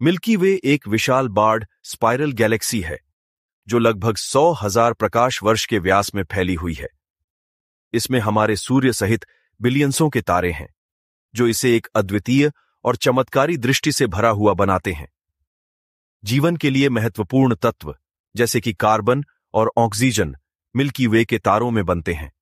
Milky वे एक विशाल बाढ़, spiral Galaxy है, जो लगभग सौ हज़ार प्रकाश वर्ष के व्यास में फैली हुई है। इसमें हमारे सूर्य सहित बिलियंसों के तारे हैं, जो इसे एक अद्वितीय और चमत्कारी दृष्टि से भरा हुआ बनाते हैं। जीवन के लिए महत्वपूर्ण तत्व, जैसे कि कार्बन और ऑक्सीजन, मिल्की वे के तारों में बनते हैं।